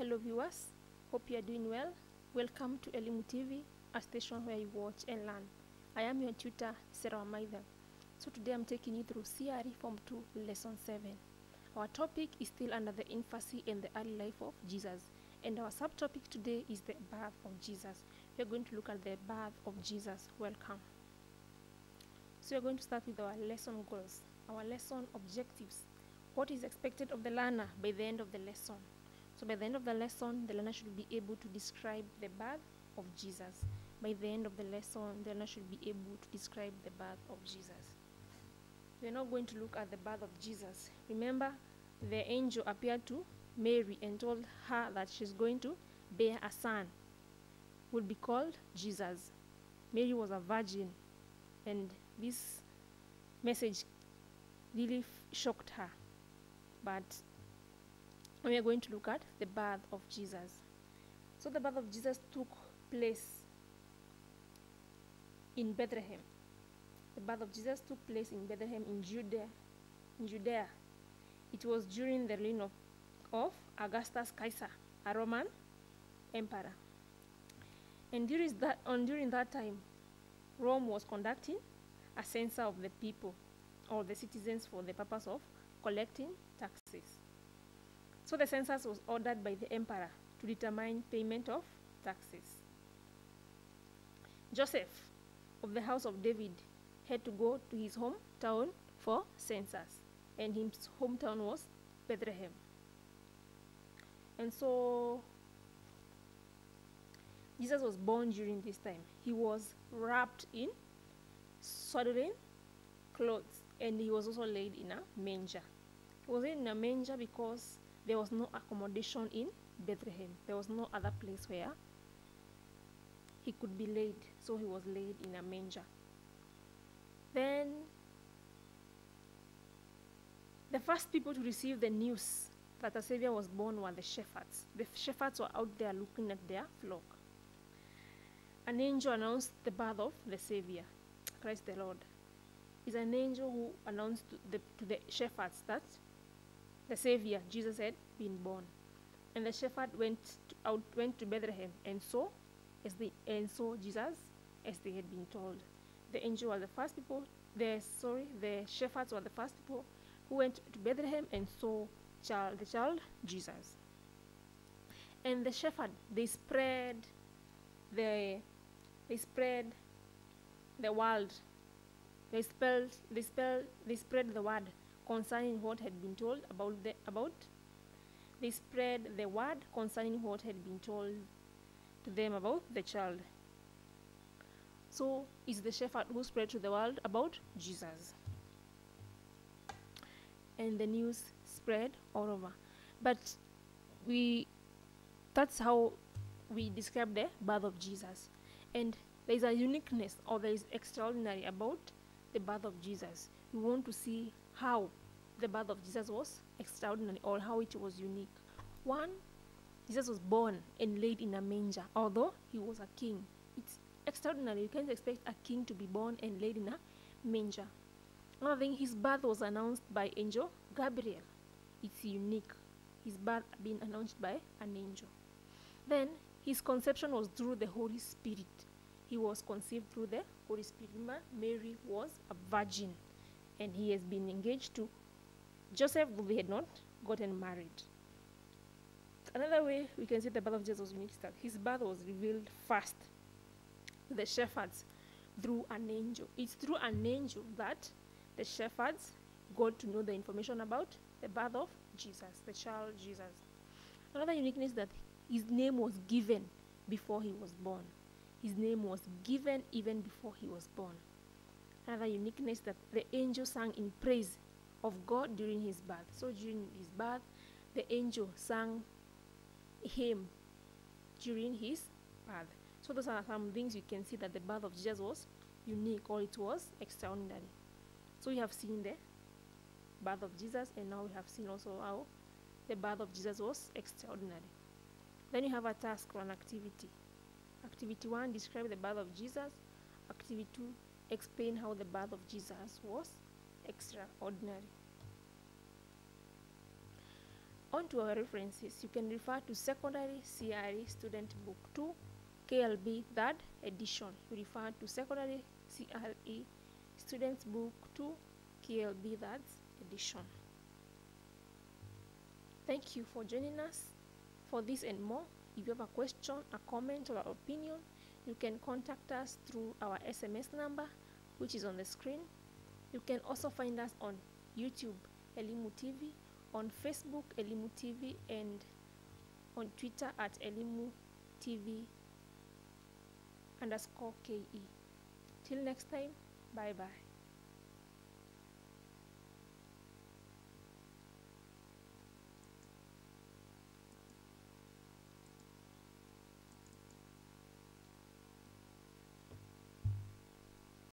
Hello viewers, hope you are doing well. Welcome to Elimu TV, a station where you watch and learn. I am your tutor, Sarah Maitha. So today I'm taking you through CRE Form 2, Lesson 7. Our topic is still under the infancy and the early life of Jesus. And our subtopic today is the birth of Jesus. We are going to look at the birth of Jesus. Welcome. So we're going to start with our lesson goals, our lesson objectives. What is expected of the learner by the end of the lesson? So by the end of the lesson, the learner should be able to describe the birth of Jesus. By the end of the lesson, the learner should be able to describe the birth of Jesus. We are now going to look at the birth of Jesus. Remember, the angel appeared to Mary and told her that she's going to bear a son, would be called Jesus. Mary was a virgin, and this message really shocked her. But we are going to look at the birth of Jesus. So the birth of Jesus took place in Bethlehem. The birth of Jesus took place in Bethlehem in Judea. In Judea. It was during the reign of, of Augustus Caesar, a Roman emperor. And during that, on, during that time, Rome was conducting a census of the people or the citizens for the purpose of collecting taxes. So the census was ordered by the emperor to determine payment of taxes. Joseph of the house of David had to go to his hometown for census, and his hometown was Bethlehem. And so Jesus was born during this time. He was wrapped in swaddling clothes, and he was also laid in a manger. He was in a manger because there was no accommodation in Bethlehem. There was no other place where he could be laid, so he was laid in a manger. Then the first people to receive the news that a savior was born were the shepherds. The shepherds were out there looking at their flock. An angel announced the birth of the savior, Christ the Lord. Is an angel who announced to the, to the shepherds that the savior jesus had been born. And the shepherd went out went to bethlehem and saw as they and saw jesus as they had been told. The angel was the first people the sorry the shepherds were the first people who went to bethlehem and saw child the child jesus. And the shepherd they spread the they spread the world they spelled they spelled they spread the word concerning what had been told about the about they spread the word concerning what had been told to them about the child. So is the shepherd who spread to the world about jesus. And the news spread all over. But we that's how we describe the birth of jesus. And there is a uniqueness or there is extraordinary about the birth of jesus we want to see how the birth of Jesus was extraordinary or how it was unique. One, Jesus was born and laid in a manger, although he was a king. It's extraordinary. You can't expect a king to be born and laid in a manger. Another thing, his birth was announced by angel Gabriel. It's unique. His birth being announced by an angel. Then his conception was through the Holy Spirit. He was conceived through the Holy Spirit. Remember, Mary was a virgin and he has been engaged to Joseph, though they had not gotten married. Another way we can see the birth of Jesus was is that his birth was revealed first to the shepherds through an angel. It's through an angel that the shepherds got to know the information about the birth of Jesus, the child Jesus. Another uniqueness that his name was given before he was born. His name was given even before he was born. Another uniqueness that the angel sang in praise of God during his birth. So during his birth, the angel sang him during his birth. So those are some things you can see that the birth of Jesus was unique or it was extraordinary. So we have seen the birth of Jesus and now we have seen also how the birth of Jesus was extraordinary. Then you have a task or an activity. Activity one, describe the birth of Jesus. Activity two, explain how the birth of Jesus was extraordinary. On to our references, you can refer to Secondary CRE Student Book 2, KLB 3rd edition. You refer to Secondary CRE Students Book 2, KLB 3rd edition. Thank you for joining us for this and more. If you have a question, a comment, or an opinion, you can contact us through our SMS number, which is on the screen. You can also find us on YouTube, Elimu TV, on Facebook, Elimu TV, and on Twitter at Elimu TV underscore KE. Till next time, bye bye.